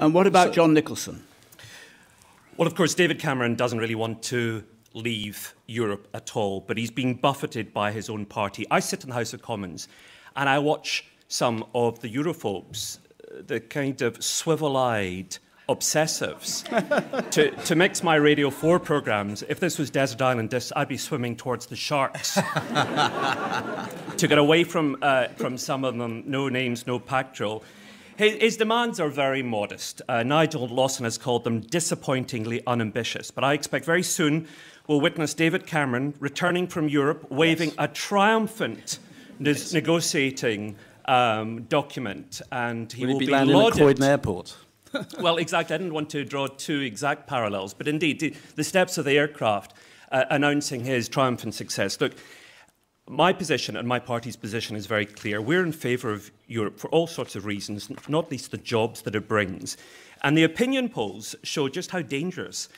And what about so, John Nicolson? Well, of course, David Cameron doesn't really want to leave Europe at all, but he's being buffeted by his own party. I sit in the House of Commons and I watch some of the Europhobes, uh, the kind of swivel eyed obsessives. to, to mix my Radio 4 programmes, if this was Desert Island Discs, I'd be swimming towards the sharks. to get away from, uh, from some of them, no names, no pack drill. His, his demands are very modest. Uh, Nigel Lawson has called them disappointingly unambitious. But I expect very soon we'll witness David Cameron returning from Europe waving yes. a triumphant yes. negotiating um, document, and he will, will be, be landing lauded. at Croydon Airport. well, exactly. I didn't want to draw two exact parallels, but indeed, the, the steps of the aircraft uh, announcing his triumphant success. Look, my position and my party's position is very clear. We're in favour of Europe for all sorts of reasons, not least the jobs that it brings. And the opinion polls show just how dangerous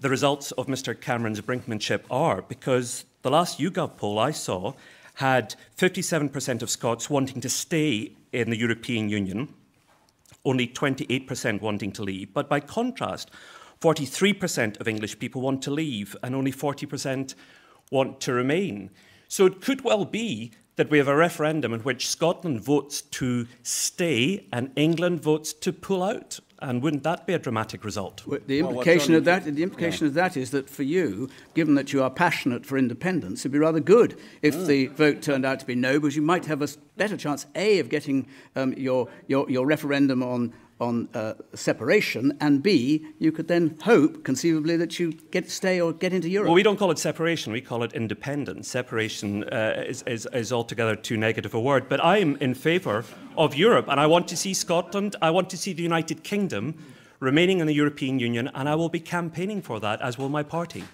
the results of Mr Cameron's brinkmanship are, because the last YouGov poll I saw had 57% of Scots wanting to stay in the European Union, only 28% wanting to leave. But by contrast, 43% of English people want to leave, and only 40% want to remain. So it could well be that we have a referendum in which Scotland votes to stay and England votes to pull out. And wouldn't that be a dramatic result? Well, the implication well, of that, the implication yeah. of that is that for you, given that you are passionate for independence, it'd be rather good if mm. the vote turned out to be no, because you might have a better chance, a, of getting um, your, your your referendum on on uh, separation, and B, you could then hope, conceivably, that you get stay or get into Europe. Well, we don't call it separation; we call it independence. Separation uh, is, is, is altogether too negative a word. But I am in favour of Europe, and I want to see Scotland. I want to see the United Kingdom remaining in the European Union, and I will be campaigning for that, as will my party.